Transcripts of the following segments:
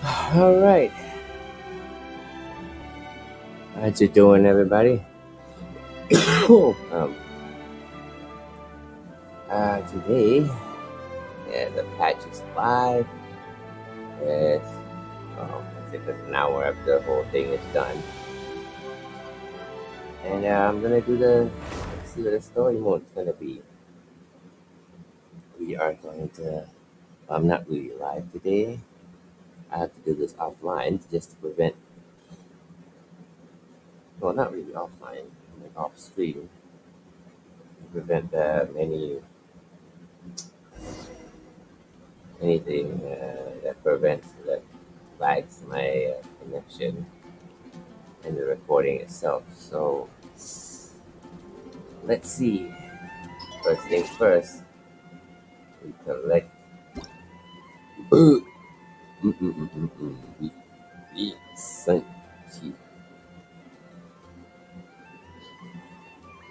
All right. How's it doing, everybody? um, uh, today, yeah, the patch is live. Yes. Um, I think it's an hour after the whole thing is done. And uh, I'm gonna do the, let's see what the story mode is gonna be. We are going to, I'm not really live today. I have to do this offline just to prevent, well, not really offline, like off stream, to prevent uh, any anything uh, that prevents that flags my uh, connection and the recording itself. So let's see. First things first, we collect. Mm-mm-mm-mm-mm. We eat sun.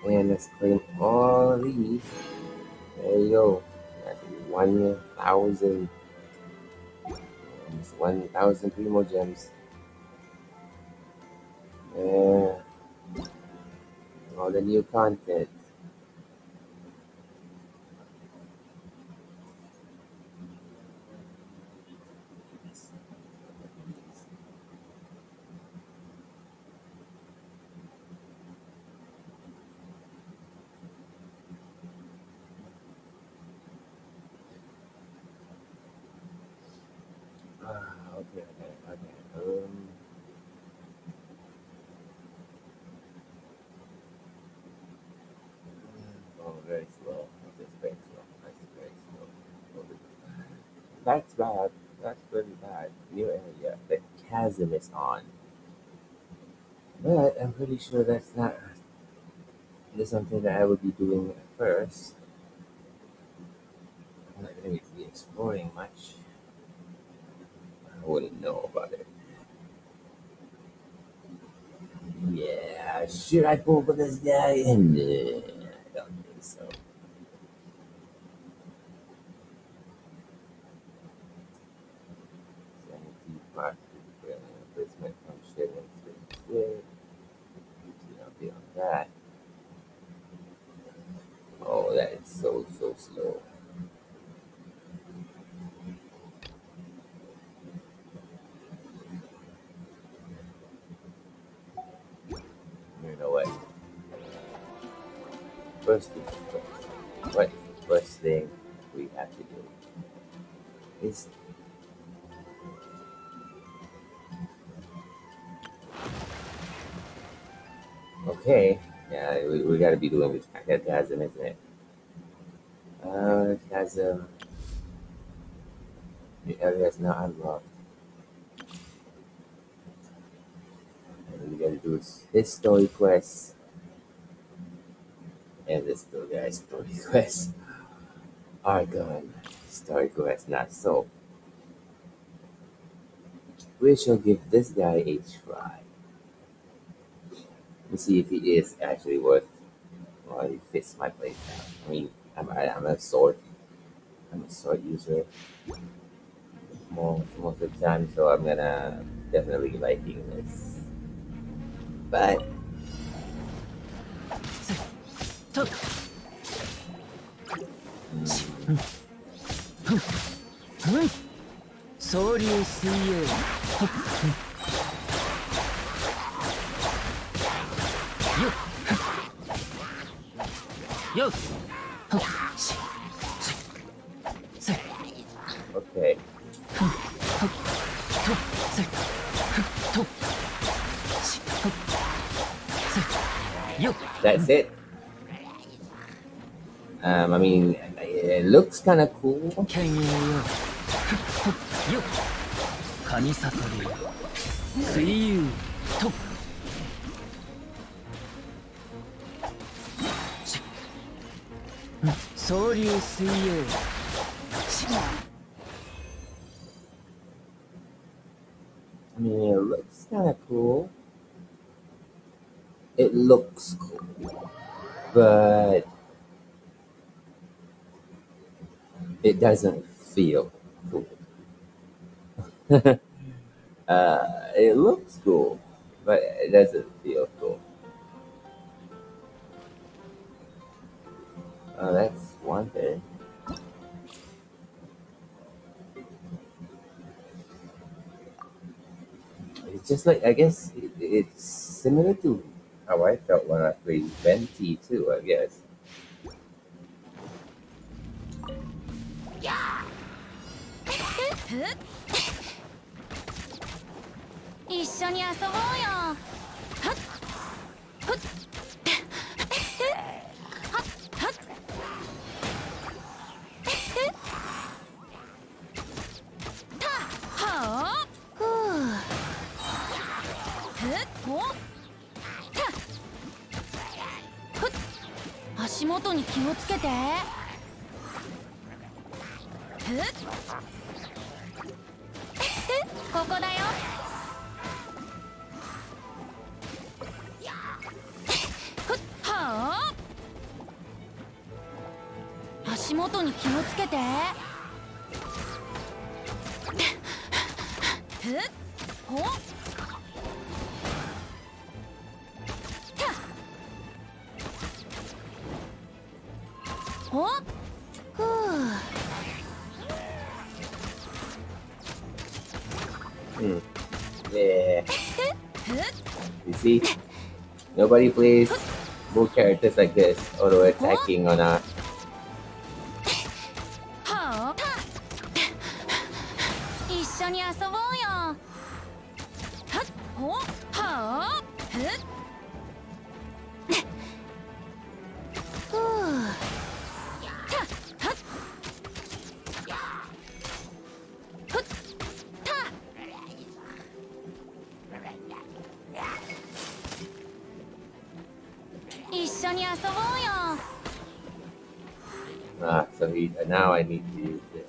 And let's claim all these. There you go. That's 1,000. Almost 1,000 Primogems. Yeah. All the new content. Ah, okay, okay, okay. Um, oh, very slow. It's very slow. That's very slow. That's bad. That's really bad. New area. The chasm is on. But I'm pretty sure that's not that's something that I would be doing at first. I'm not going to be exploring much. I wouldn't know about it. Yeah, should I pull for this guy? I don't think so. 75 replacement function and switch. I'll be on that. Oh, that is so, so slow. You know what? First thing. What first thing we have to do is okay. Yeah, we, we got to be doing this chasm, isn't it? Uh, chasm. The area is now unlocked. And we got to do is this story quest and this guys, story quest are gone. Story quest not so. We shall give this guy a try. Let's see if he is actually worth. Well, he fits my playstyle. I mean, I'm I'm a sword. I'm a sword user most most of the time, so I'm gonna definitely liking this. But 総流水泳よっ Okay. That's it. Um, I mean, it looks kind of cool. See you. I mean, it looks kind of cool. It looks cool. But it doesn't feel cool. Uh, it looks cool, but it doesn't feel cool. Oh, that's one thing. It's just like I guess it, it's similar to how I felt when I played Venti too. I guess. 一緒に遊ぼうよ。足元に気をつけて。ここだよ。はあ足元に気をつけて。ふっ。Nobody plays both characters like this, although attacking on a 遊ぼうよ ah. So he now I need to use this.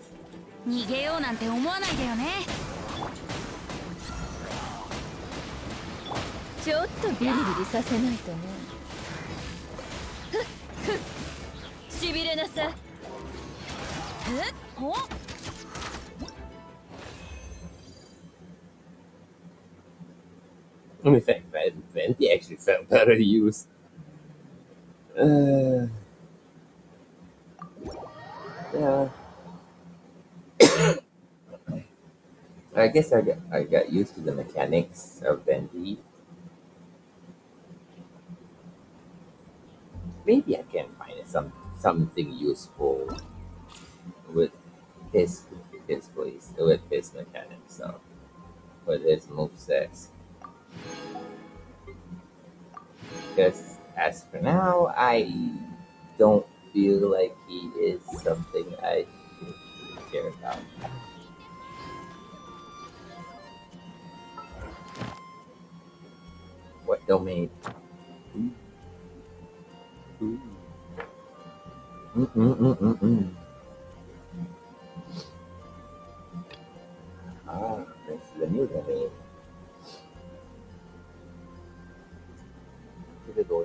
逃げようなんて思わないでよねちょっとビリビリさせないとねふっふっしびれなさいふっほ Let me think. Ven- Venti actually felt better to use. Uh, yeah. I guess I got I got used to the mechanics of Bendy. Maybe I can find some something useful with his his place with his mechanics. So with his movesets. Because as for now, I don't feel like he is something I should care about. What domain? Ooh. Ooh. Mm-mm-mm-mm-mm. Ah, this is the new domain. To the door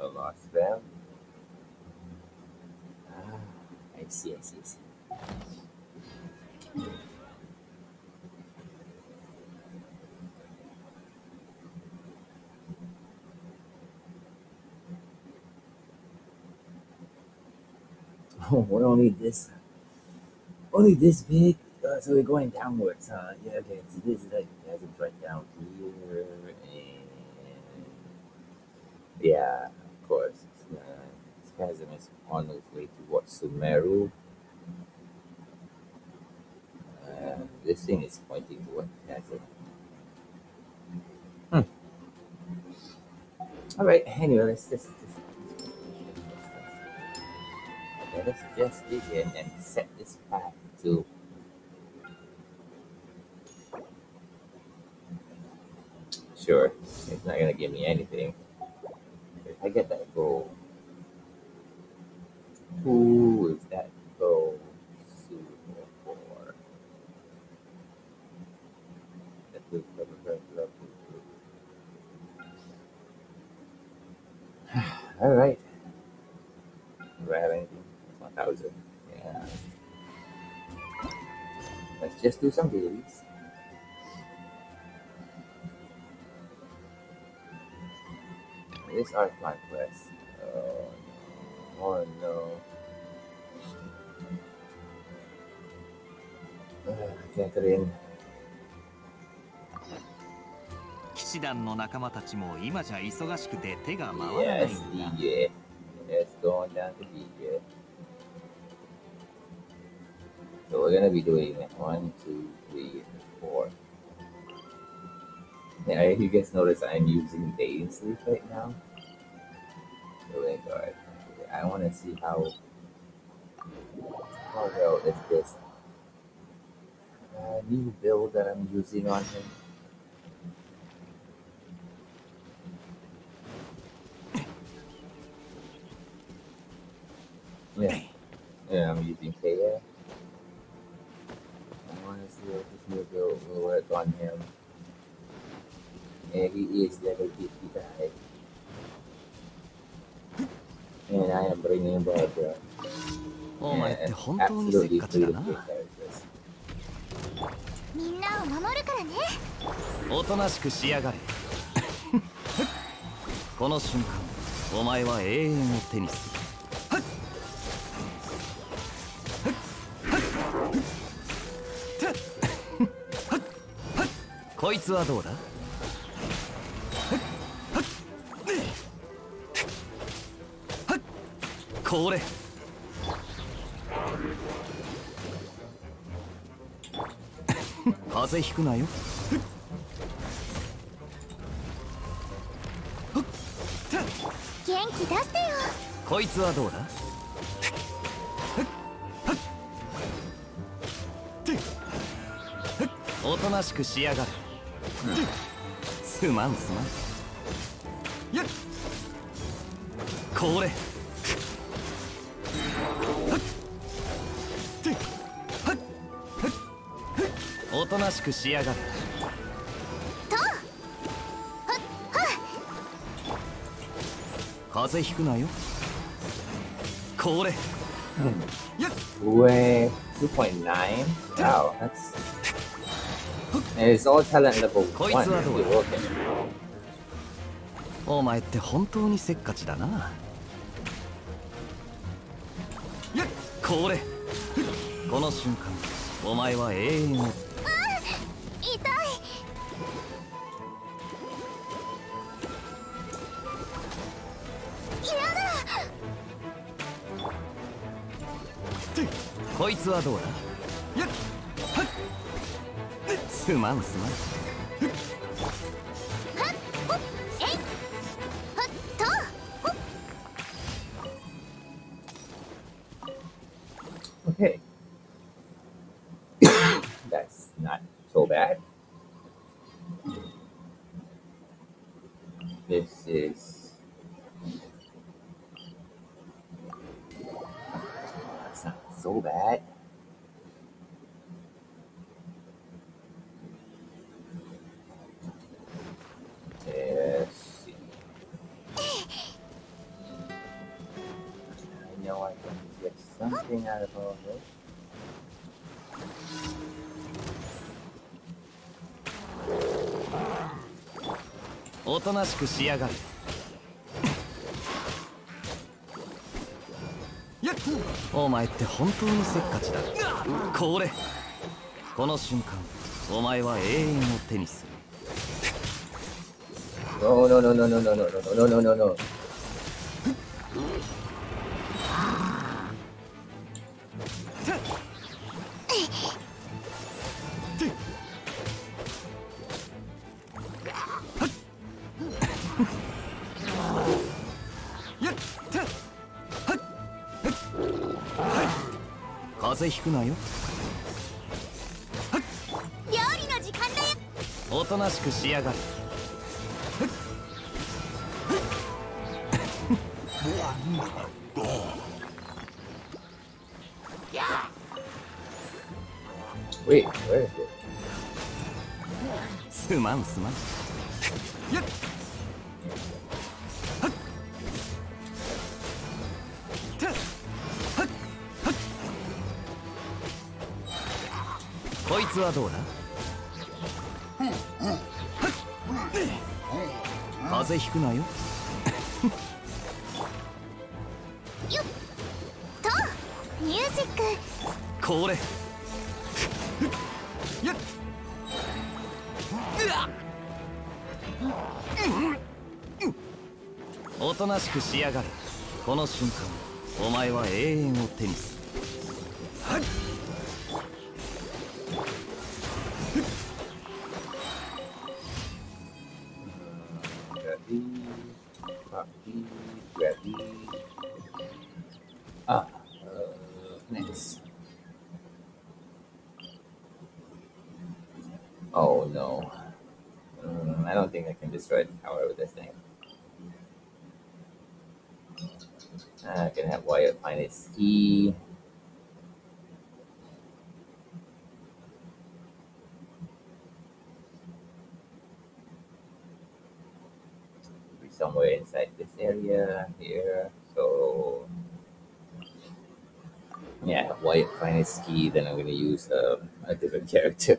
I lost them. Ah, I see, I see, I see. Oh, we're only this, only this big. Uh, so we're going downwards, huh? Yeah, okay. So this is like has it right down here, and yeah, course. Uh, this chasm is on its way to towards Sumeru. Uh, this thing is pointing the chasm. Hmm. All right. Anyway, let's just. let's just dig in and set this path to Sure, it's not gonna give me anything. I get that goal. Who is that goal suitable for? All right. Do anything? 1,000. Yeah. Let's just do some dailies. These are my breasts. Oh, uh, oh no. Katheryne. yes. Let's go down to DJ. So we're gonna be doing one, two, three, four. Yeah, you guys notice I'm using Dating Sleep right now. Really good. I want to see how how well is this uh, new build that I'm using on him. Yeah, yeah, I'm using Kaeya. I want to see if this new build will work on him. And he is level 55. And I am bringing Barbara. お前って And 本当にせっ absolutely かちだ free な to play characters. みんなを守るからねおとなしくしやがれこの瞬間お前は永遠を手にするこいつはどうだこれ。風邪ひくなよ。元気出してよ。こいつはどうだ？おとなしくしやがれすまんすまん。やっこれとなしくしやがれ風邪ひくなよこれやっ Way 2.9? Wow, that's. And it's all talent level 1. こいつはどうだ？Okay. お前って本当にせっかちだなこの瞬間お前は永遠をつはどうだ？やっ。すまんすまん。おとなしくしやがれやっお前って本当にせっかちだ。これ。この瞬間お前は永遠を手にする。No, no, no, no, no, no, no, no, no, no, no, no. くなよ。料理の時間だよ。おとなしくしやがれ Wait, where is it? すまんすまん率はどうだ？風邪ひくなよ。とミュージック。これ。やっ。おとなしくしやがれこの瞬間お前は永遠を手にする somewhere inside this area here. So yeah, Wyatt find its key. Then I'm gonna use um, a different character.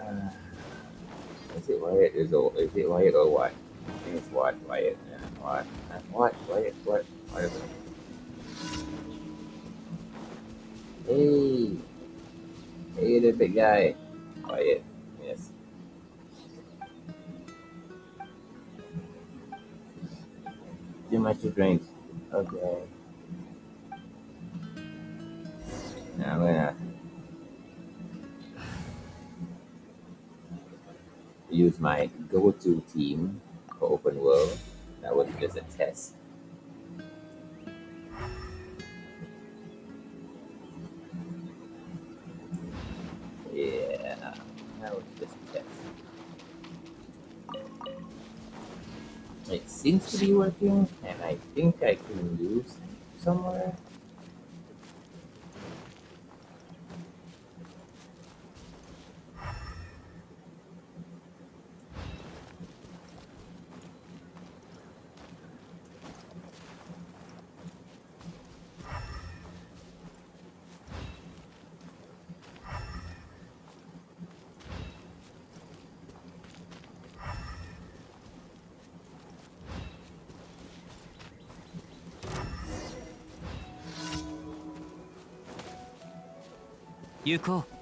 Uh, is it Wyatt? Is it, is it Wyatt or what? I think it's what Wyatt. Yeah, what? Uh, What? Wyatt? What? Whatever. Hey, hey, the big guy. Wyatt. Much to drink. Okay. Now I'm gonna use my go-to team for open world. That was just a test. Yeah, that was just It seems to be working, and I think I can use somewhere. ။ 行こう。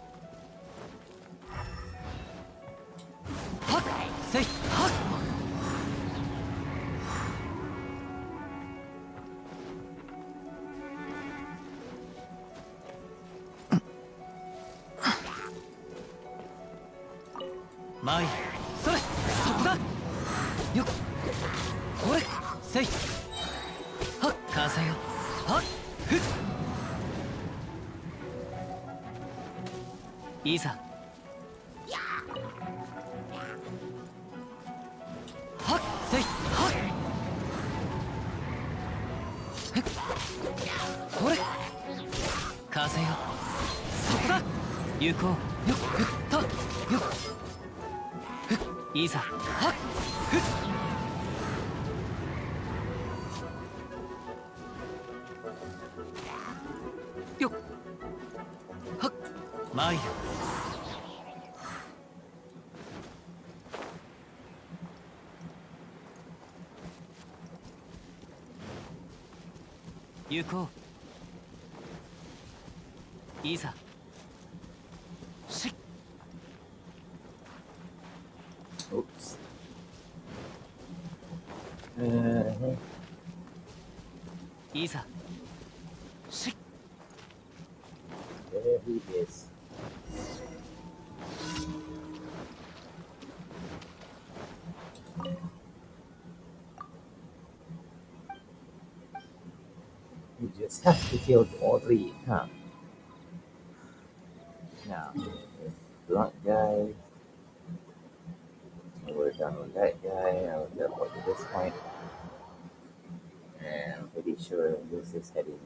参る行こう。いざ All three, huh? Now, this blunt guy. We're done with that guy. I was up to this point. And I'm pretty sure this is heading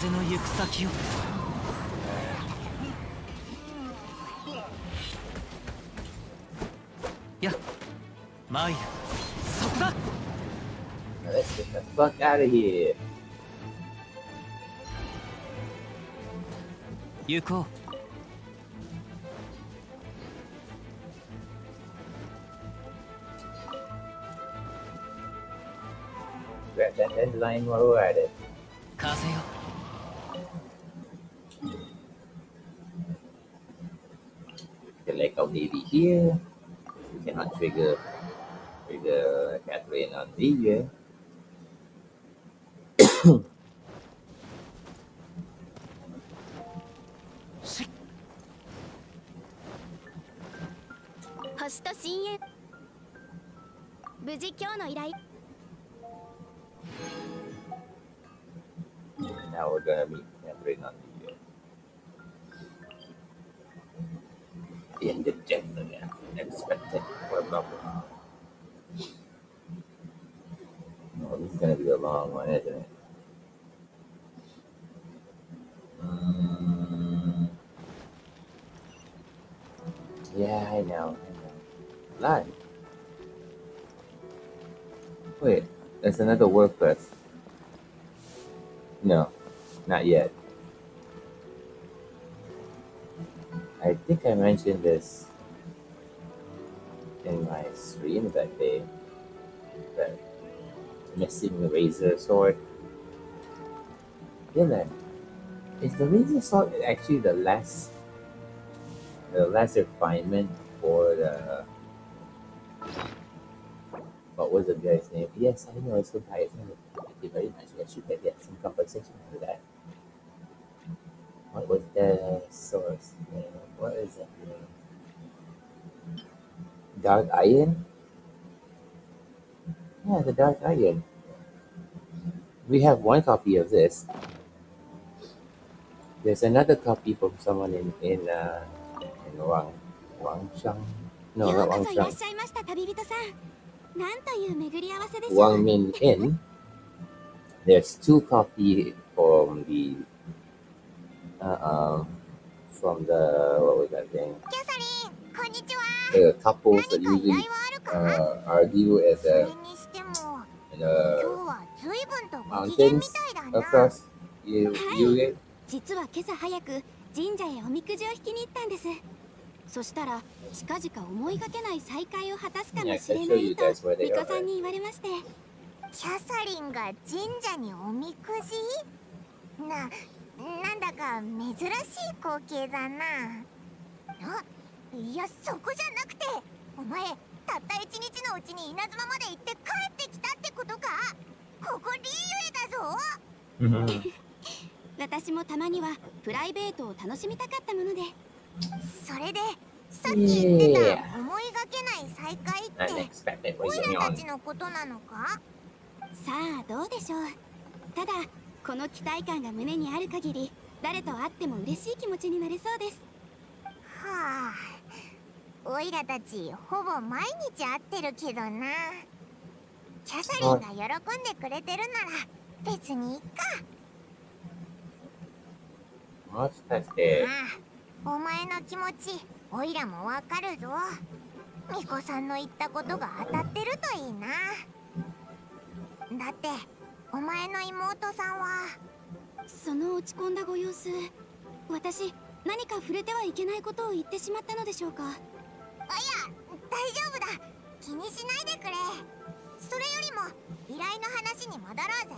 風の行く先をやマイルそこだ Let's get the fuck out of here. 行こ Grab that headline while we're at it. here. You cannot trigger trigger Katheryne rain on here. now we're gonna meet Katheryne on the In the gentleman expected for bubble. Oh, this is gonna be a long one, isn't it? Mm. Yeah, I know. I know. Live. Wait, there's another word quest. No, not yet. I think I mentioned this in my stream that day. That missing the razor sword. Dylan, is the razor sword actually the last the last refinement for the what was the guy's name? Yes, I know it's the guy's. Thank you very much. Yes, you can get some compensation for that. What was the source? name? what is that name? Dark Iron? Yeah, the Dark Iron. We have one copy of this. There's another copy from someone in in uh, in Wang Wangshang. No, not Wangchang. Wang Min Inn. There's two copies from the uh, um, from the what was that name? The couples are ね実は今朝早く神社へおみくじを引きに行ったんですそしたら近々思いがけない再会を果たすかもしれないとさんに言われましてキャサリンが神社におみくじななんだか珍しい光景だなあいやそこじゃなくてお前たった一日のうちに稲妻まで行って帰ってきたってことかここリーユエだぞ Mhm. 私もたまにはプライベートを楽しみたかったものでそれでさっき言ってた.思いがけない再会ってオイラた.ちのことなのか？さあどうでしょうただこの期待感が胸にある限り誰と会っても嬉しい気持ちになれそうです。はあオイラたちほぼ毎日会ってるけどな。キャサリンが喜んでくれてるなら別にいっか。もしかして、ああお前の気持ちオイラもわかるぞ。ミコさんの言ったことが当たってるといいな。だってお前の妹さんはその落ち込んだご様子私何か触れてはいけないことを言ってしまったのでしょうか？いや大丈夫だ。気にしないでくれ。それよりも依頼の話に戻ろうぜ。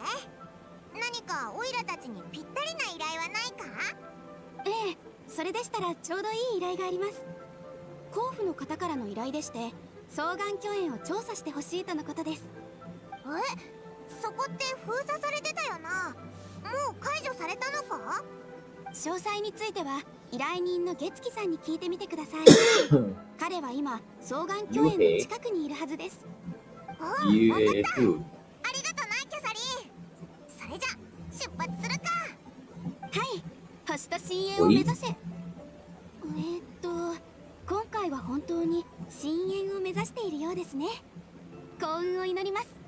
何かオイラたちにぴったりな依頼はないか？ええそれでしたらちょうどいい依頼があります。甲府の方からの依頼でして双眼巨園を調査してほしいとのことです。え？そこって封鎖されてたよな。もう解除されたのか？詳細については依頼人の月木さんに聞いてみてください。彼は今双眼巨園の近くにいるはずです。あわかった。UA2. ありがとなキャサリン。それじゃ出発するか。はい星と深淵を目指せ。えーっと今回は本当に深淵を目指しているようですね。幸運を祈ります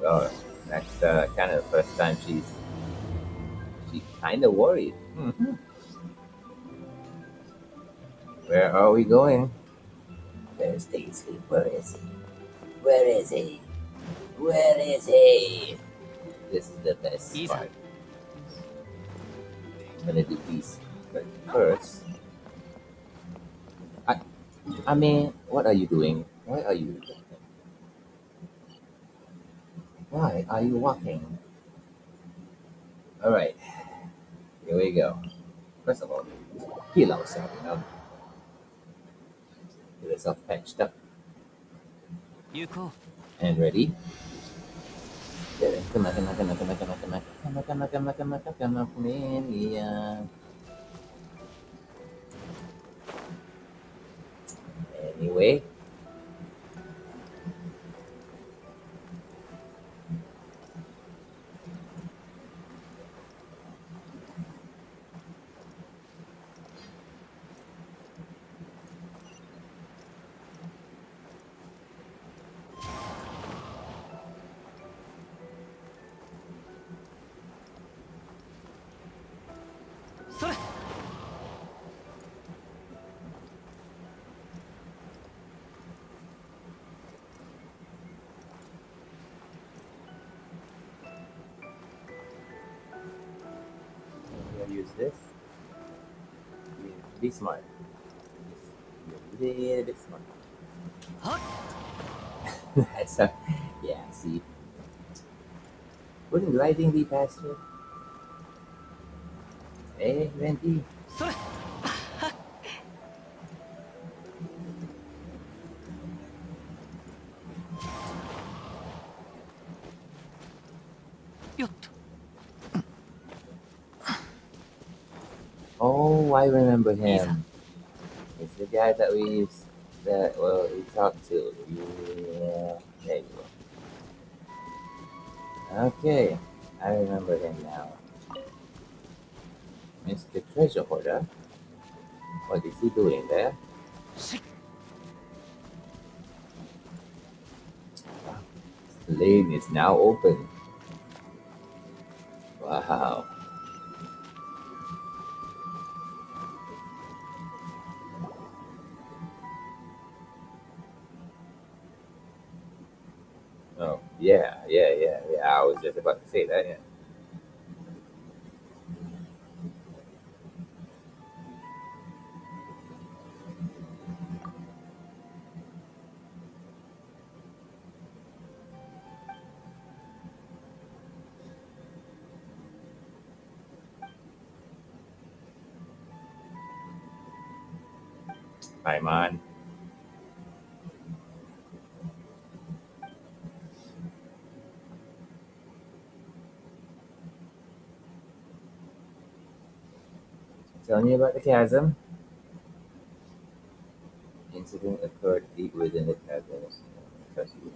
Well, That's uh, kind of the first time she's she's kind of worried. Mhm. Where are we going? Where's Daisy? Where is he? Where is he? Where is he? This is the best Easy. part. I'm gonna do these, but first, I, I mean, what are you doing? Why are you? Why are you walking? All right, here we go. First of all, heal ourselves, you know. Get yourself patched up 行こ and ready. Come on, come on, come on, come on, come on, come on, come on, come on, come on, come on, come on, come here. Anyway. Smart. Be a little bit smart. Huh? That's a, yeah, see. Wouldn't gliding be faster? Eh, hey, Venti. I remember him. Isa. It's the guy that we used, that, well, we talked to. Yeah, there you go. Okay, I remember him now. Mr. Treasure Hoarder. What is he doing there? The lane is now open. Hi, man. Tell me about the chasm. Incident occurred deep within the chasm. Trust you.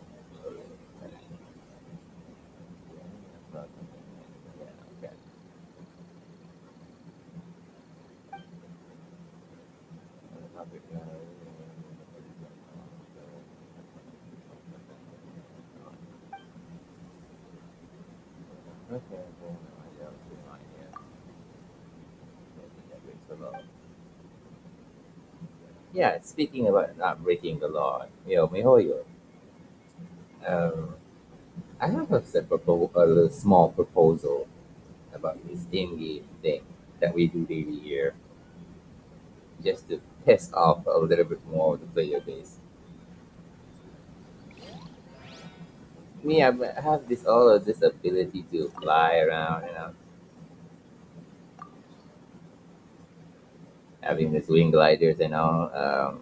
Yeah, okay. Okay, well, I don't see mine yet. Maybe that breaks the law. Yeah, speaking about not breaking the law, you know, miHoYo, um, I have a, propo- a small proposal about this in-game thing that we do every year, just to piss off a little bit more of the player base. Me, I have this all of this ability to fly around, know, having this wing gliders and all. Um,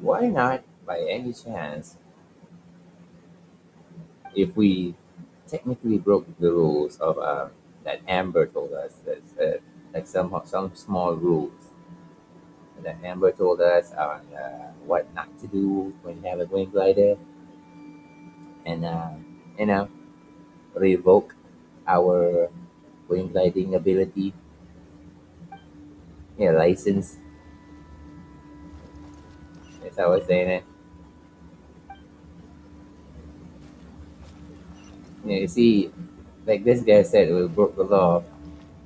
why not, by any chance, if we technically broke the rules of uh, that Amber told us, that's uh, like some some small rules that Amber told us on uh, what not to do when you have a wing glider, and uh, you know, revoke our wing gliding ability, yeah, license. That's how I was saying it. Yeah, you see, like this guy said, we broke the law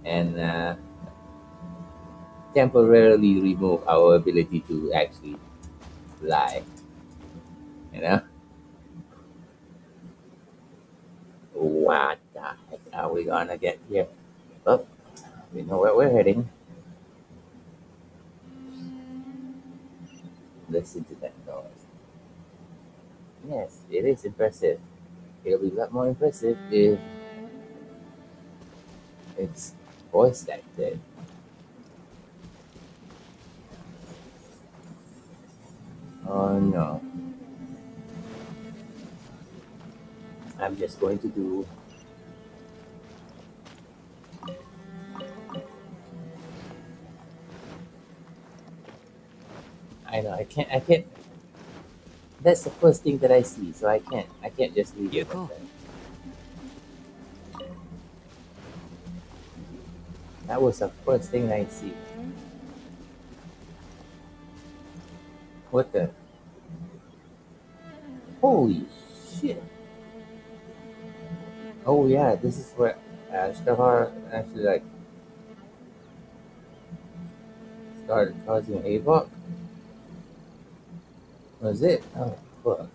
and uh, temporarily remove our ability to actually lie. You know? What the heck are we gonna get here? Oh, we know where we're heading. Listen to that noise. Yes, it is impressive. It'll be a lot more impressive if it's voice acted. Oh no. I'm just going to do I know I can't I can't that's the first thing that I see, so I can't I can't just leave it Yuko. like that. That was the first thing I see. What the? Holy shit! Oh yeah, this is where Azhdaha actually like started causing Avok. Was it? Oh fuck.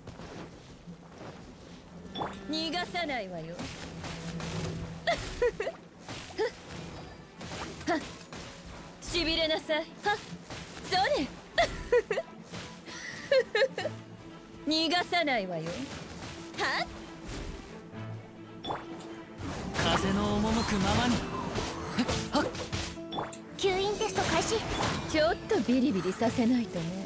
逃がさないわよ。しびれなさいはっ。それ逃がさないわよはっ。風の赴くままに吸引テスト開始ちょっ。とビリビリさせないとね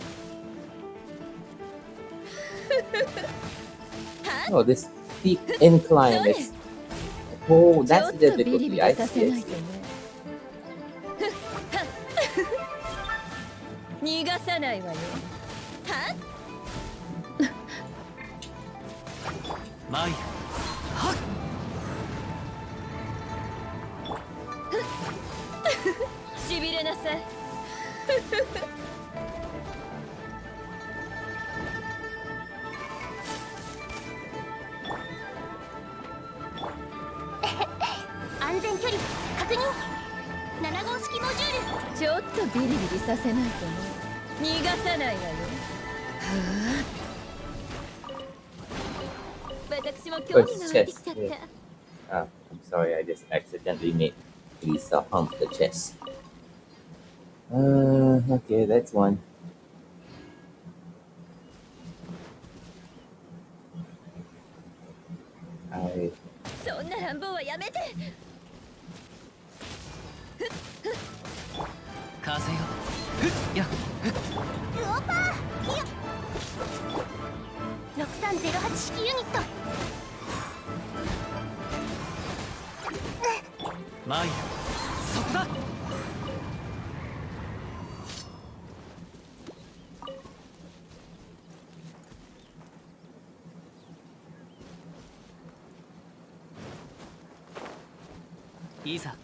Oh, this steep incline is. Oh, that's っ the difficulty. リ I さ see. せ I see. ね逃がさないわよはっマイとビリビリさせないとね逃がさないわよはあ私も興味が湧いてきちゃった Ah, I'm sorry, I just accidentally made Lisa hump the chest. Uh, okay, that's one. I そんな乱暴はやめて風よ。ふっや。ルオパー。いや。6308式ユニット。マイルそこだ。いざ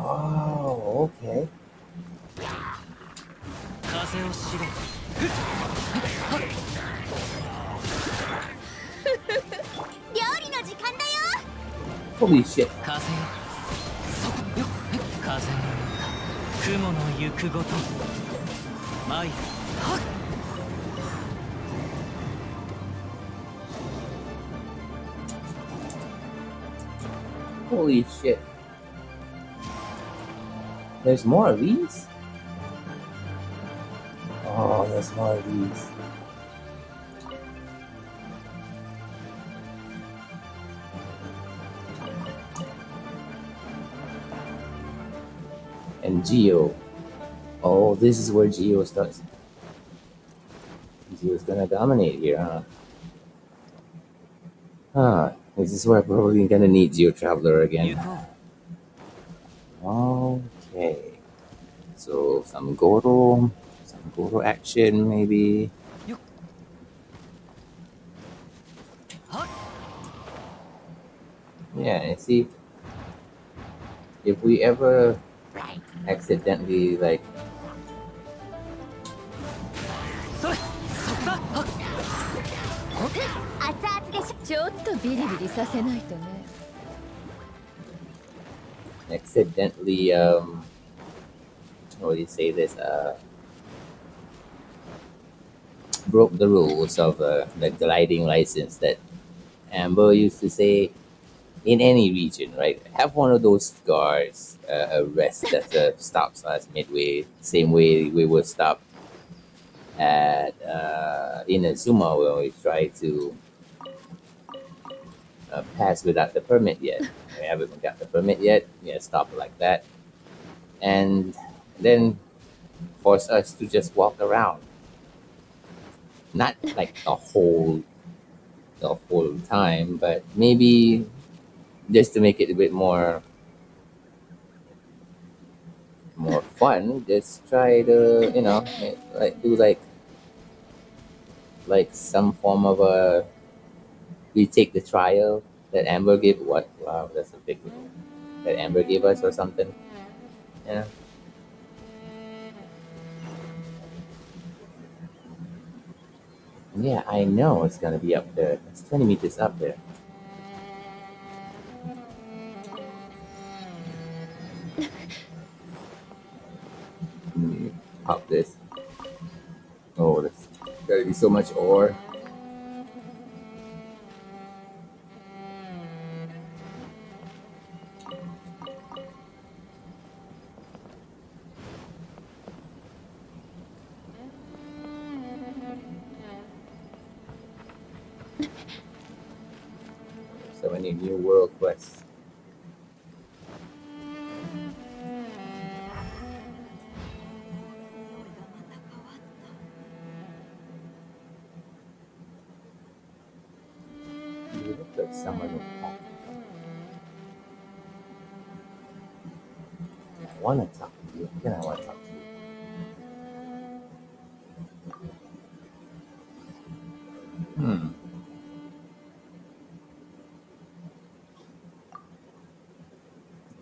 Oh, okay. 風を知れ料理の時間だよ Holy shit. 風よそこよ風の歌雲の行くごとマイルはっ Holy shit. There's more of these? Oh, there's more of these. And Geo. Oh, this is where Geo starts. Geo's gonna dominate here, huh? Huh. This is where I'm probably gonna need Geo Traveler 行 again. こ oh. Okay. So some Goro, some Goro action maybe. Yeah, and see if we ever accidentally like accidentally um what do you say this uh broke the rules of uh, the gliding license that Amber used to say in any region, right? Have one of those guards uh, arrest that uh, stops us midway, same way we would stop at uh, Inazuma when we try to uh, pass without the permit yet. We haven't got the permit yet. Yeah, stop like that, and then force us to just walk around. Not like the whole the whole time, but maybe just to make it a bit more more fun, just try to you know like do like like some form of a we take the trial that Amber gave what wow that's a big one that Amber gave us or something. Yeah. Yeah, I know it's gonna be up there. It's twenty meters up there. Pop this. Oh, there's gotta be so much ore. So many new world quests.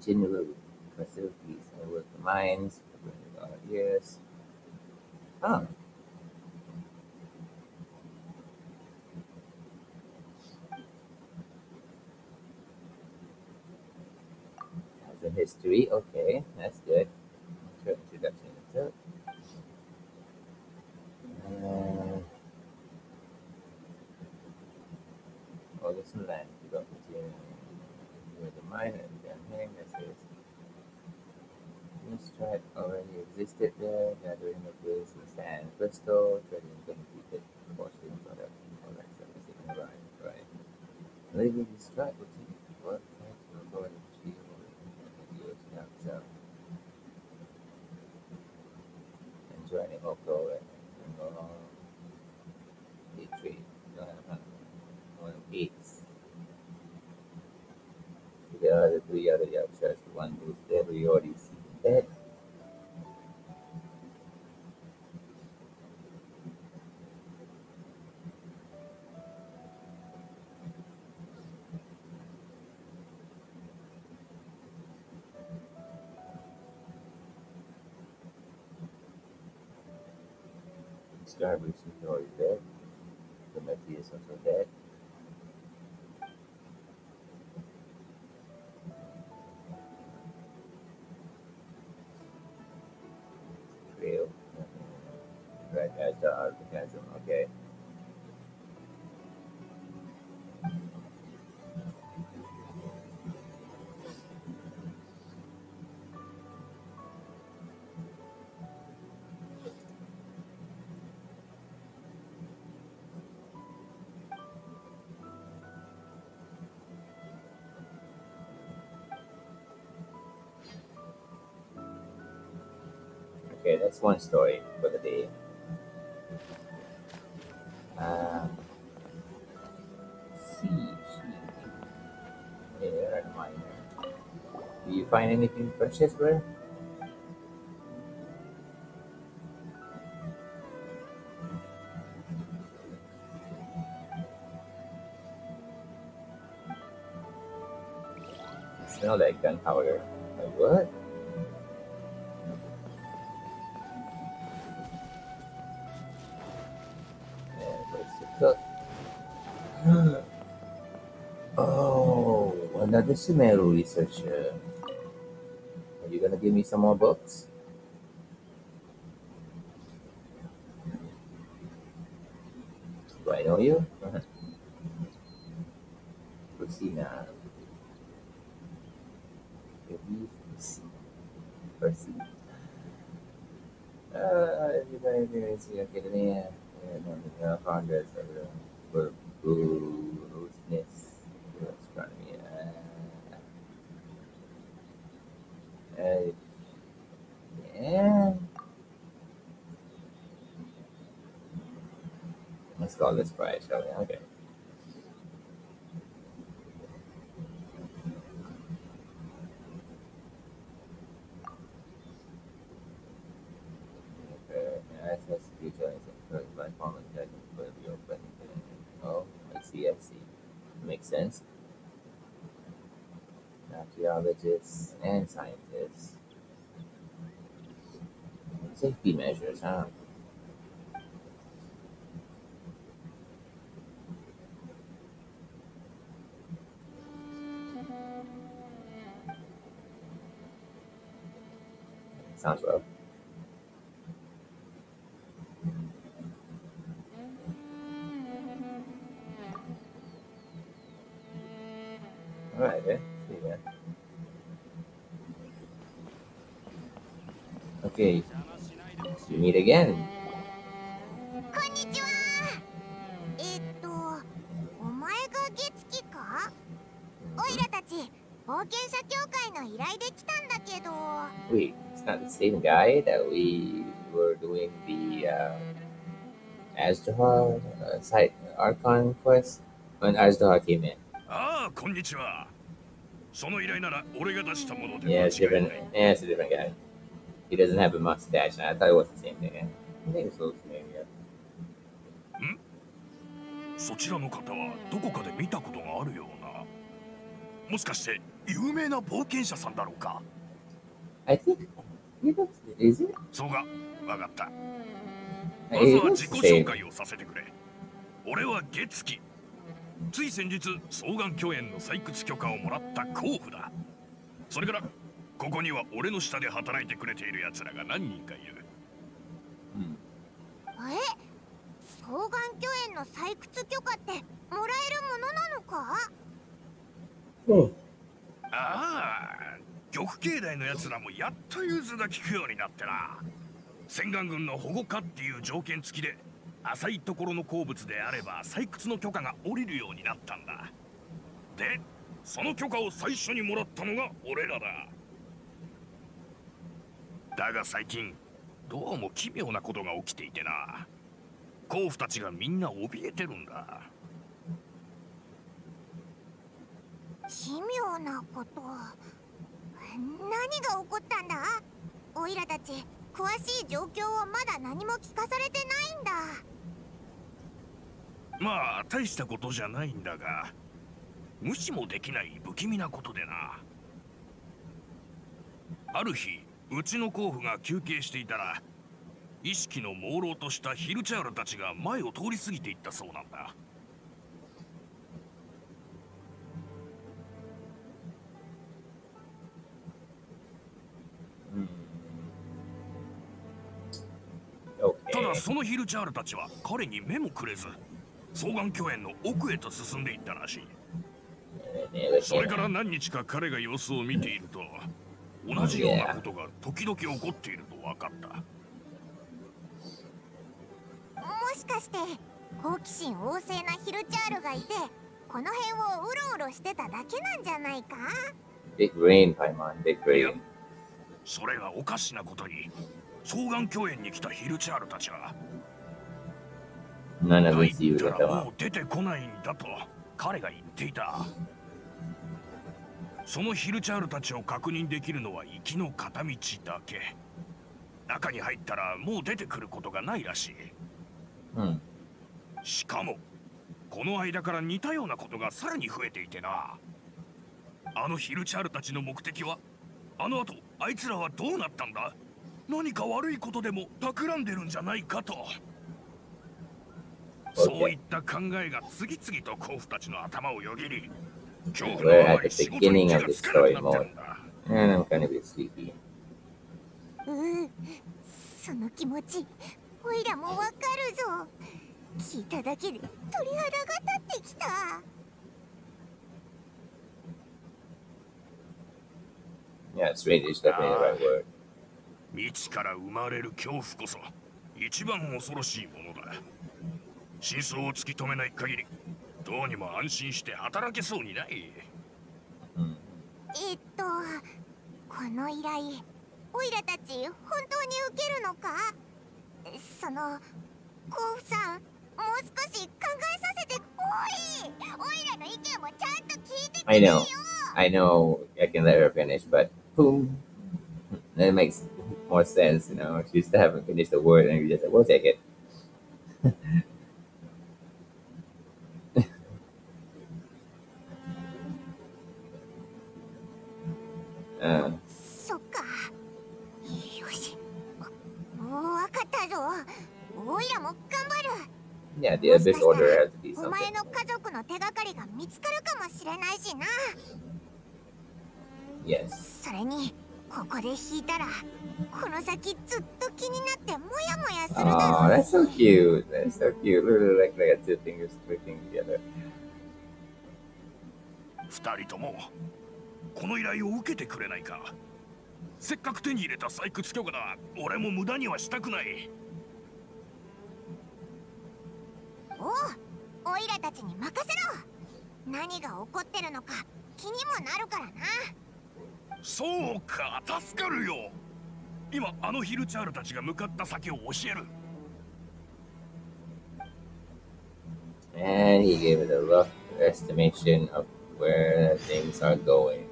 General facilities. I work the mines. Uh, yes. Huh. Has a history. Okay, that's good. Intro- Introduction to uh, Oh, there's some land development here. Where the mine and down here, this is. This track existed there, gathering of this in sand, crystal, trading completed porcelain product, all that stuff the right, right. Leaving this track will Starbreeze is already dead. The Meti is also dead. Okay, that's one story for the day. Uh, see, Air and minor. Do you find anything precious, bro? Smell like gunpowder. Sumeru researcher. Are you gonna give me some more books? Do I know you? Lucina. Percy. Ah, everybody see academia. Yeah, Congress, for business, astronomy. Uh, yeah. Let's call this price, oh, we? Okay. Access future is open. Oh, I see, I see. Makes sense. Archaeologists and scientists. Safety measures, huh? Right, eh? Yeah. Okay. We meet again. Mm-hmm. Wait, it's not the same guy that we were doing the uh, Azhdaha uh, side Archon quest when Azhdaha came in. Ah, ああ、こんにちは。その依頼なら俺が出したもので Yeah, 間 it's different. Yeah, it's a different guy. He doesn't have a mustache, I thought it was the same thing. I think it's so familiar. そちらの方はどこかで見たことがあるような。もしかして有名な冒険者さんだろうか I think. Is it? そうが、わかった。まずは自 the 己紹 same. 介をさせてくれ。俺は月木。つい先日、双眼鏡園の採掘許可をもらった候補だ。それから、ここには俺の下で働いてくれている奴らが何人かいる。え？双眼鏡園の採掘許可ってもらえるものなのか？Hmm. ああ、玉境内の奴らもやっと融通が利くようになってな。洗顔軍の保護下っていう条件付きで、浅いところの鉱物であれば採掘の許可が下りるようになったんだ。で、その許可を最初にもらったのが俺らだ。だが最近、どうも奇妙なことが起きていてな。甲府たちがみんな怯えてるんだ。奇妙なこと何が起こったんだ？オイラたち詳しい状況をまだ何も聞かされてないんだ。まあ大したことじゃないんだが無視もできない不気味なことでな。ある日うちの甲府が休憩していたら意識の朦朧としたヒルチャールたちが前を通り過ぎていったそうなんだ。そのヒルチャールたちは彼に目もくれず双眼鏡園の奥へと進んでいったらしいそれから何日か彼が様子を見ていると同じようなことが時々起こっていると分かったもしかして好奇心旺盛なヒルチャールがいてこの辺をうろうろしてただけなんじゃないか？Big brain, Paimon. Big. それがおかしなことに双眼鏡園に来たヒルチャールたちは。None of 入 us 出てこないんだと彼が言っていた。そのヒルチャールたちを確認できるのは行きの片道だけ。中に入ったらもう出てくることがないらしい。Hmm. しかもこの間から似たようなことがさらに増えていてな。あのヒルチャールたちの目的はあの後あいつらはどうなったんだ？何か悪いことでも企んでるんじゃないかとそういった考えが次々と甲府たちの頭をよぎり恐怖の We're あ at まり the 仕事に手 of がつかなくなってる mode. んだ And I'm kind of a bit sleepy. うんその気持ちおいらもわかるぞ聞いただけで鳥肌が立ってきた Yeah, strange is definitely the right word. 未知から生まれる恐怖こそ一番恐ろしいものだ真相を突き止めない限りどうにも安心して働けそうにない Hmm. えっとこの依頼おいらたち本当に受けるのか？その甲府さんもう少し考えさせておいおいらの意見もちゃんと聞いてく I れよ know. I know I can let her finish, but boom. That makes more sense, you know. She still haven't finished the word, and you just like, we'll take it. uh, そっかよしわかったぞおいらも頑張る yeah, the abyss order has to be お something. 前の家族の手がかりが見つかるかもしれないしな Yes. それに ここで引いたらこの先ずっと気になってもやもやするだ Oh, ろう。that's so cute. That's so cute. Like like two fingers clicking together. 二人ともこの依頼を受けてくれないか。せっかく手に入れた採掘許可だ。俺も無駄にはしたくない。おうおいらたちに任せろ。何が起こってるのか気にもなるからなそうか助かるよ今あのヒルチャールたちが向かった先を教える And he gave it a rough estimation of where things are going.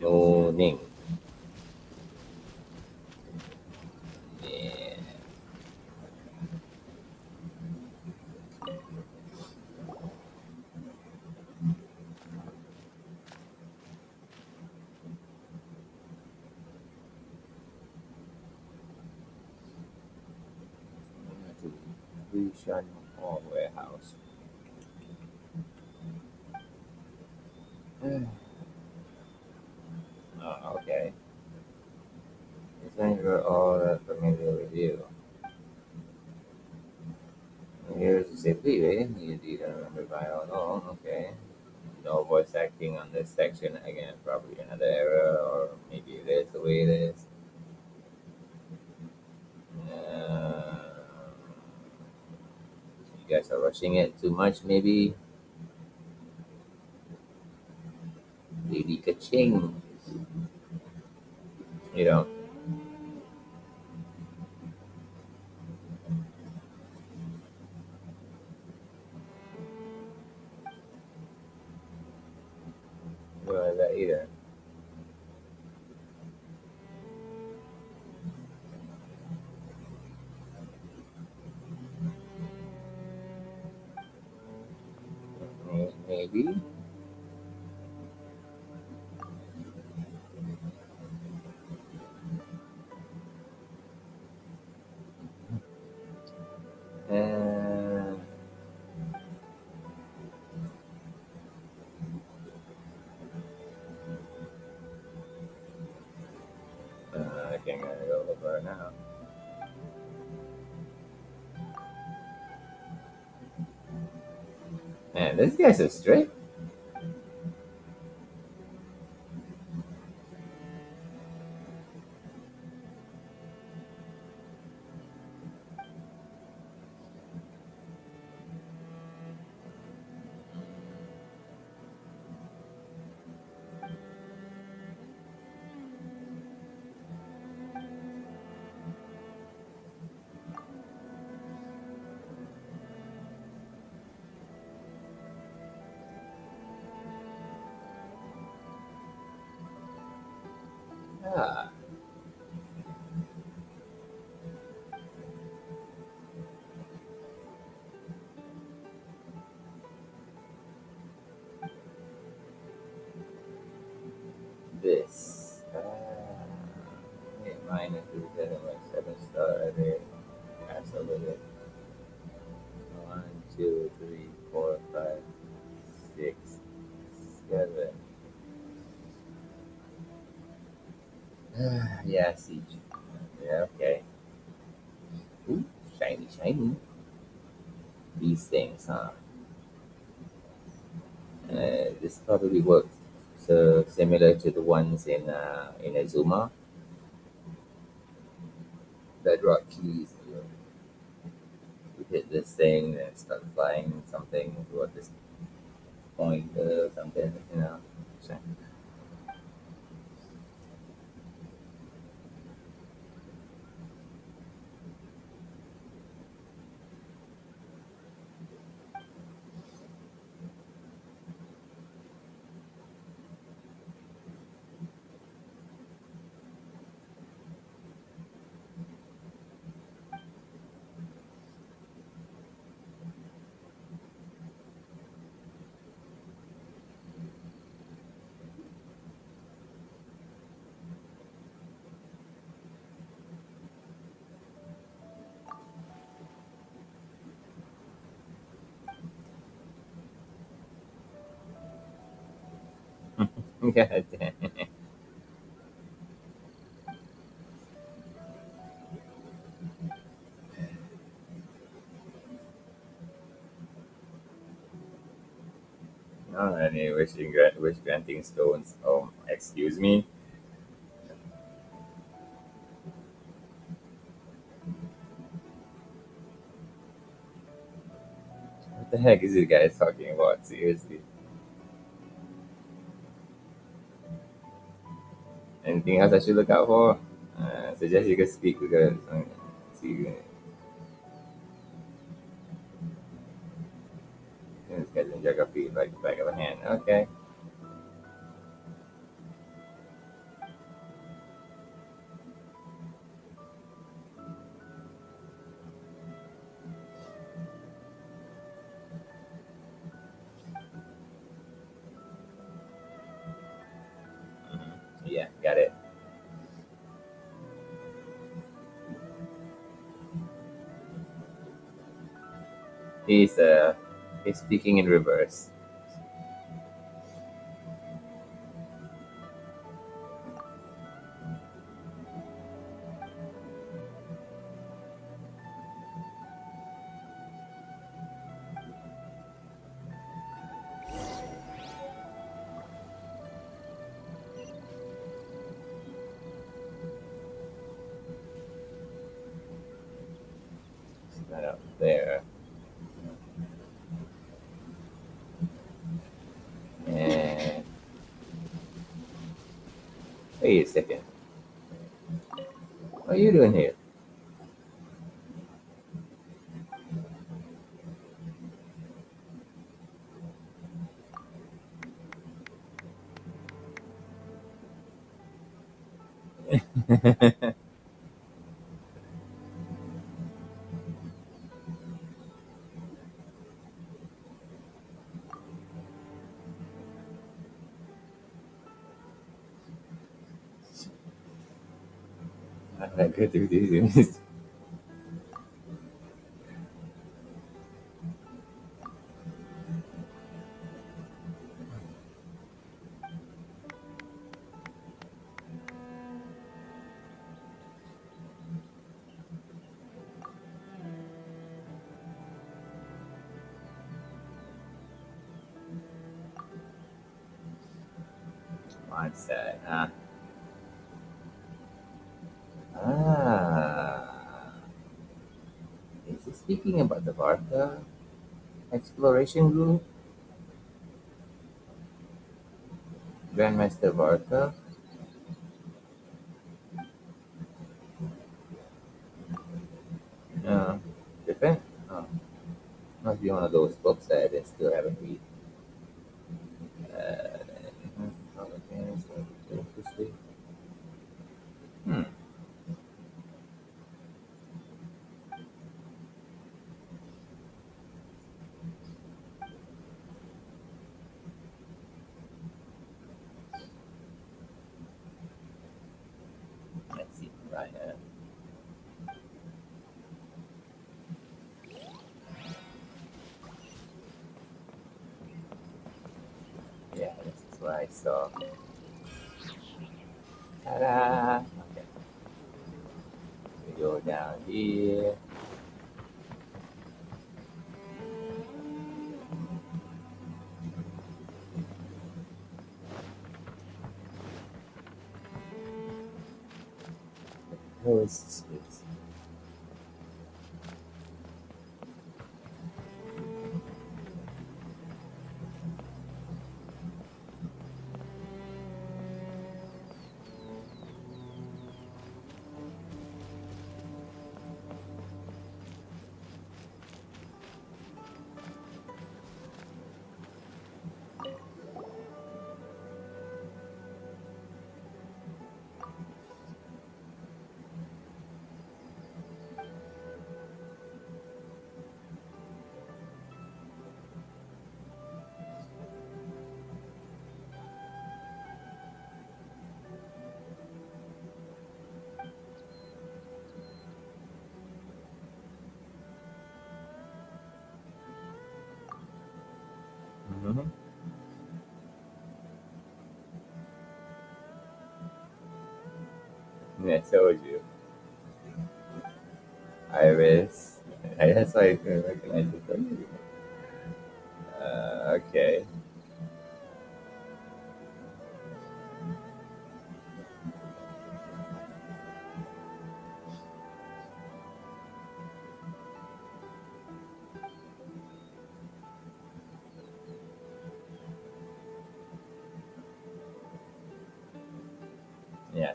Mooning. Lushan Hall Warehouse. oh, okay. It's not you're all that familiar with you. Here's the say, please, eh? Don't remember by all along, okay. No voice acting on this section again, probably another error, or maybe it is the way it is. Uh, you guys are rushing it too much, maybe. Lady Keqing. You know. Don't that either. heavy. This guy's so strict. Yeah, siege. Yeah, okay. Ooh, shiny, shiny. These things, huh? Uh, this probably works so similar to the ones in uh, Inazuma. Bedrock keys. You, hit this thing and start flying something toward this point or something, you know. So, God damn. Oh, any wishing grant, wish granting stones. Oh, excuse me. What the heck is this guy talking about? Seriously. Anything else I should look out for? Uh, suggest you can speak He's uh speaking in reverse. Wait a second. What are you doing here? I'm not good to do speaking about the Varka exploration group? Grandmaster Varka? No. Uh, depend. Oh. Must be one of those books that I still haven't read. Uh, Hmm. Let's see. I am. Yeah, this saw. Ta-da! Okay. We go down here. Who is this Mm-hmm. I told you. Iris. That's why I couldn't recognize it. Uh, okay.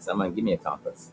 Yeah, someone give me a compass.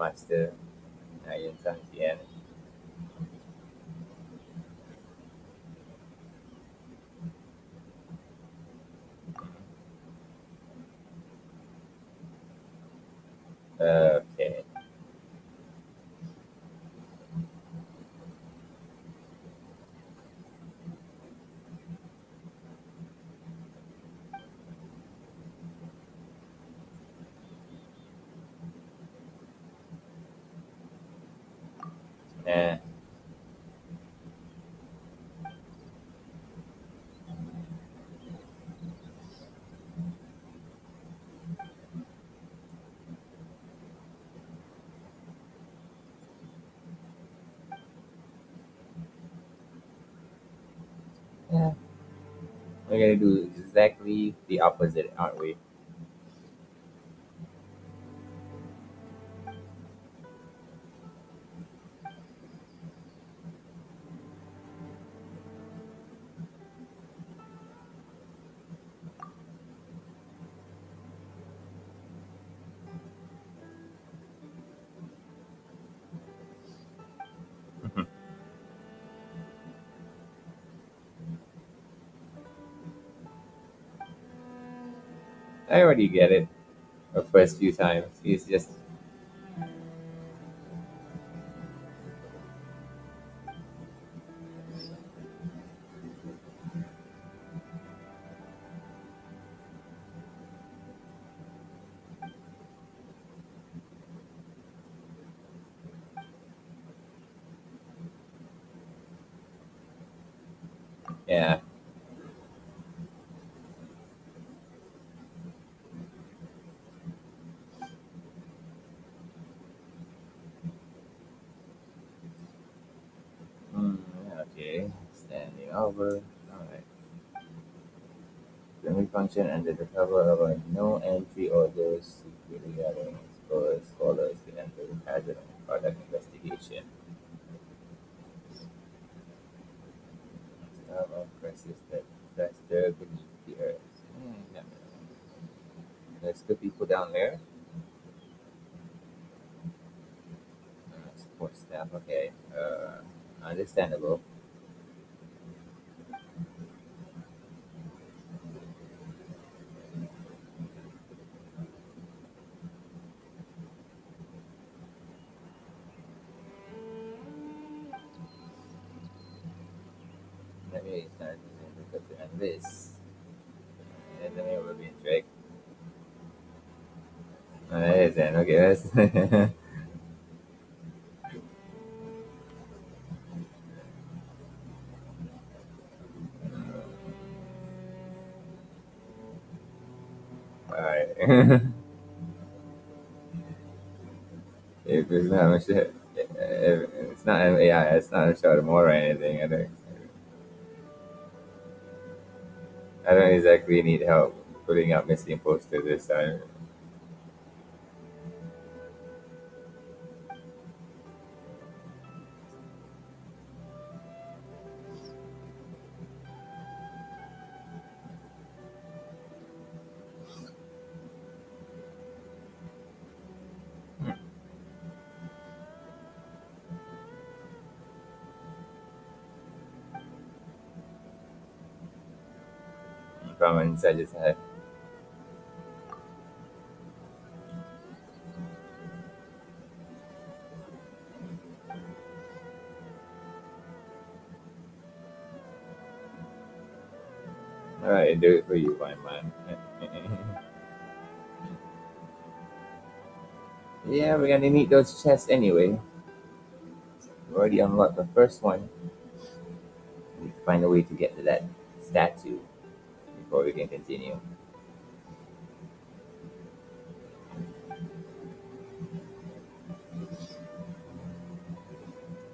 Ngayon Eh. Yeah. We're gonna do exactly the opposite, aren't we? I already get it. The first few times, he's just Over. Alright. Memory function under the cover of a no entry order security gathering explorers scholars can enter the pageant and conduct investigation. Star of crisis that there beneath the earth. Hmm, Mind. There's good people down there. Looking at this. And then it will be that is it. Okay, that's. Alright. if it's not shit, if it's not AI, it's not a show more or anything. I don't. I don't exactly need help putting up missing posters this time. From inside his do it for you, my man. yeah, we're gonna need those chests anyway. We already unlocked the first one. We find a way to get to that statue before we can continue.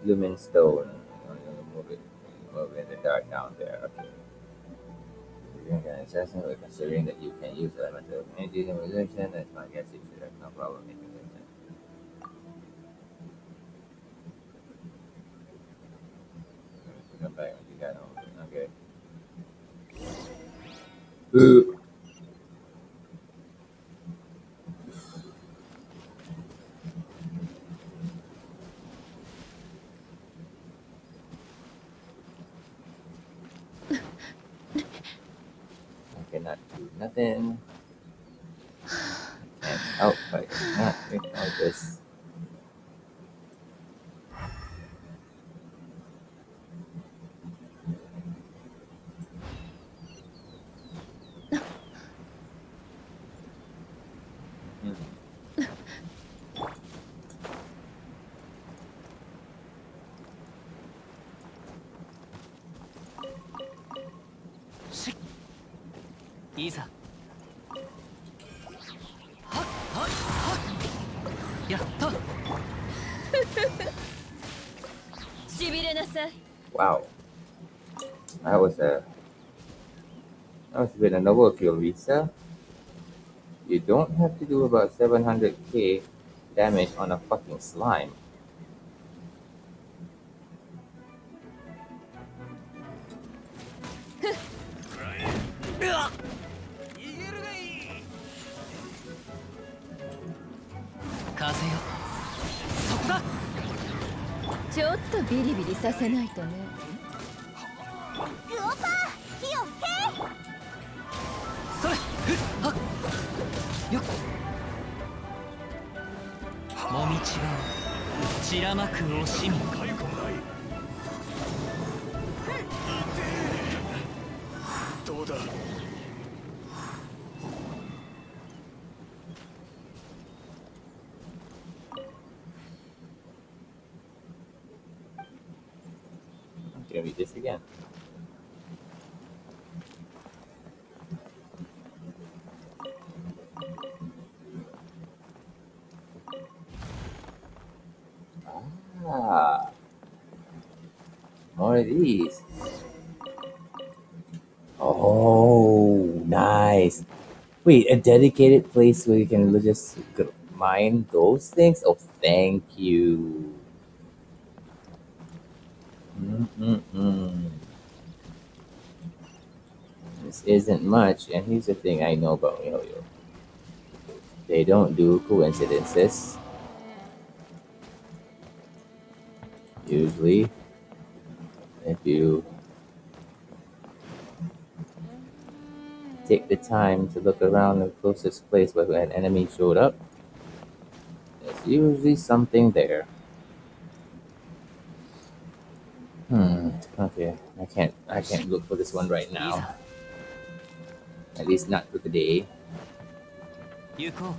Lumen stone. I'm move it, move in the dark down there. Okay. You're gonna considering that you can use elemental energy and resolution. That's my guess. You should have no problem making this. Come back when you got home. Okay. Ooh. I cannot do nothing. And out, I cannot ignore this. A bit of kill, Lisa. You don't have to do about 700k damage on a fucking slime.「風よそこだちょっとビリビリさせないとね Wait, a dedicated place where you can just mine those things? Oh, thank you. Mm-mm-mm. This isn't much, and here's the thing I know about Yo-Yo. they don't do coincidences. Usually, if you take the time to look around the closest place where an enemy showed up, there's usually something there. Hmm. Okay. I can't. I can't look for this one right now. At least not for the today. 行こ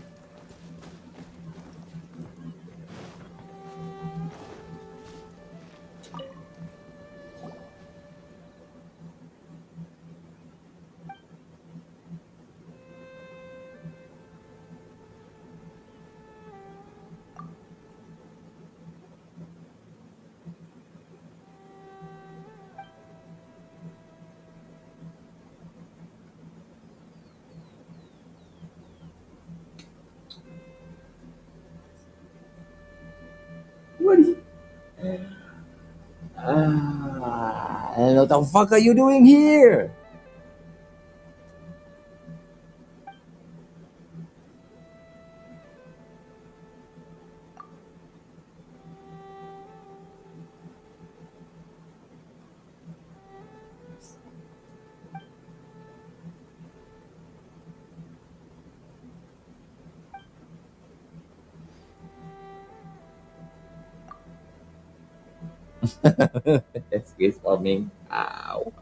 What the fuck are you doing here? Me. Ow.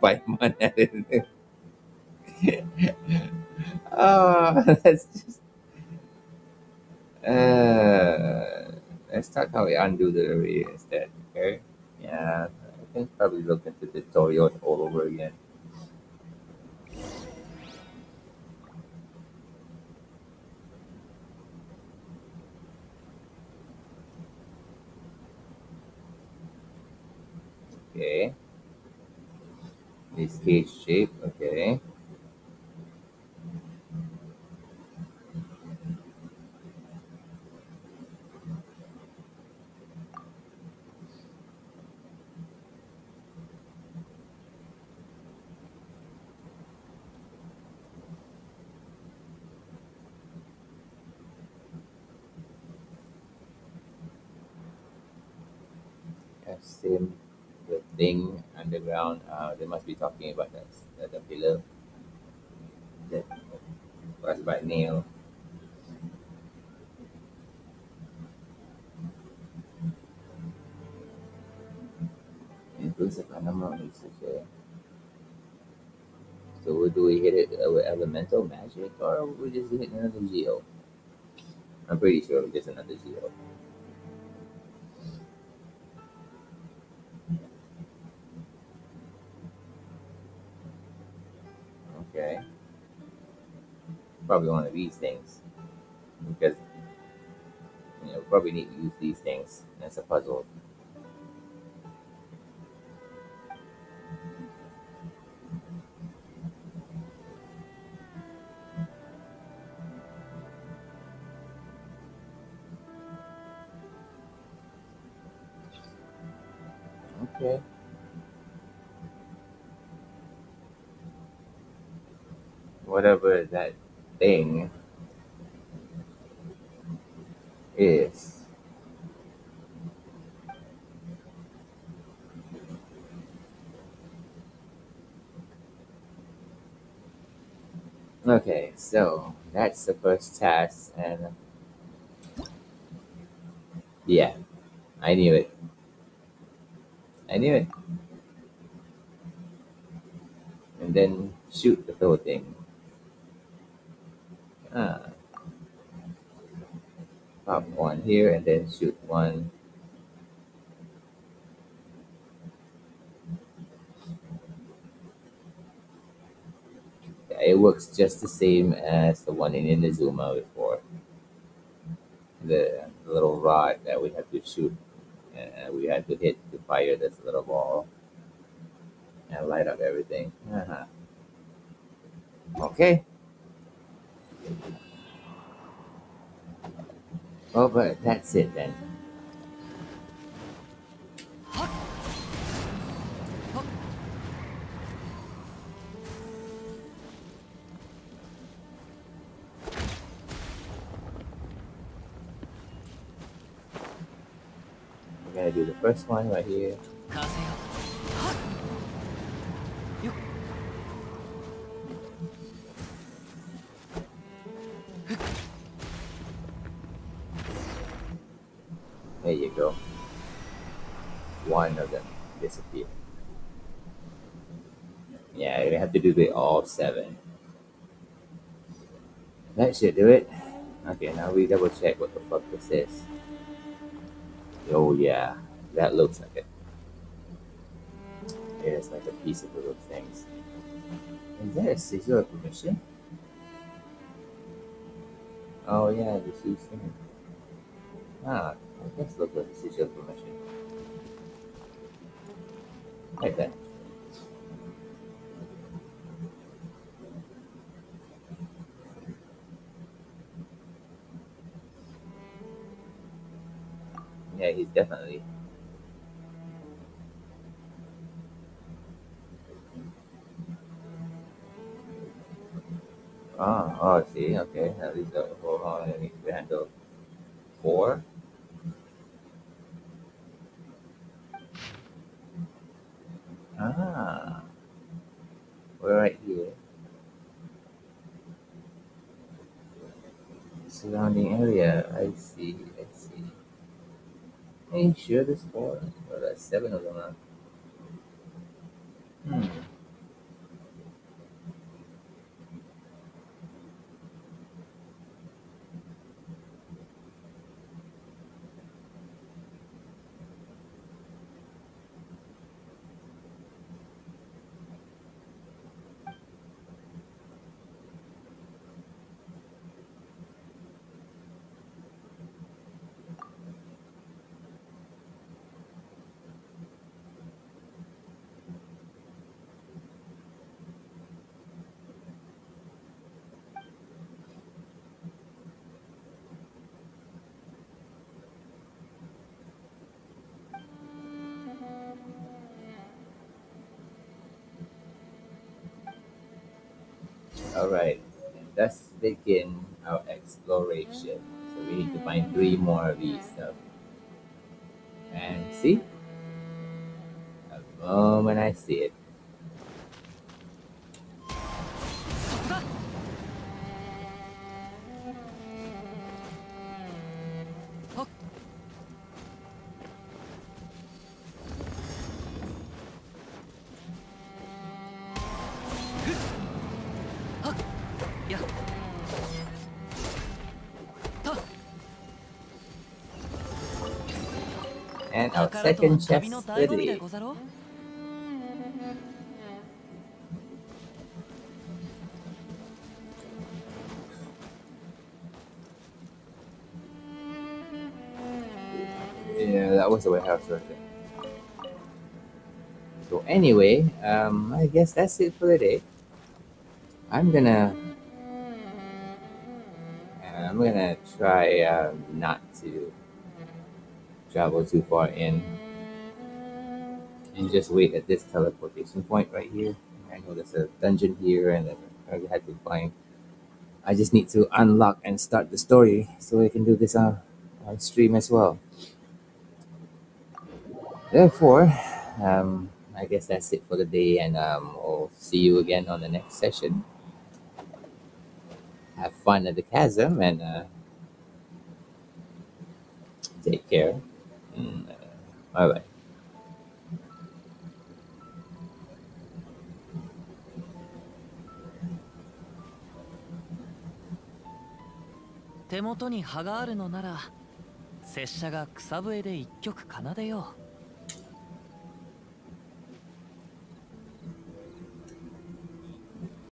Bite my head. oh, that's just. Uh, let's talk how we undo the array instead. Okay. Yeah, I can probably look into the tutorial all over again. Cage shape, okay. Same the thing underground. Uh, they must be talking about that the, the pillar that was by. Okay. So do we hit it with elemental magic or we just hit another geo? I'm pretty sure it's just another geo. Probably one of these things. Because you know, probably need to use these things. That's a puzzle. That's the first test, and yeah, I knew it. I knew it. And then shoot the whole thing. Ah, pop one here and then shoot one. Yeah, it works just the same as the one in Inazuma before. The, little rod that we have to shoot, uh, we had to hit to fire this little ball and light up everything. Uh-huh. Okay. Well, but that's it then. first one right here. There you go. One of them disappeared. Yeah, we have to do the all seven. That should do it. Okay, now we double check what the fuck this is. Oh yeah that looks like it. It's like a piece of little things. Is that a sigil of permission? Oh yeah, the she's thing. Ah, I guess look like a sigil of permission. Like that. Yeah, he's definitely. See. Okay, at least uh, hold on. I need to handle four. Ah, we're right here. Surrounding area. I see. I see. Are you sure there's four? Well, there's seven of them. Huh? All right. Let's begin our exploration. So we need to find three more of these stuff. And see? The moment I see it. second city. Yeah, that was the way right there. So anyway, um, I guess that's it for the day. I'm gonna I'm gonna try uh, not to travel too far in and just wait at this teleportation point right here. I know there's a dungeon here, and I had to find. I just need to unlock and start the story so I can do this on, on stream as well. Therefore, um, I guess that's it for the day, and um, we'll see you again on the next session. Have fun at the chasm, and uh, take care. Mm, uh, bye bye. 手元に葉があるのなら拙者が草笛で一曲奏でよう。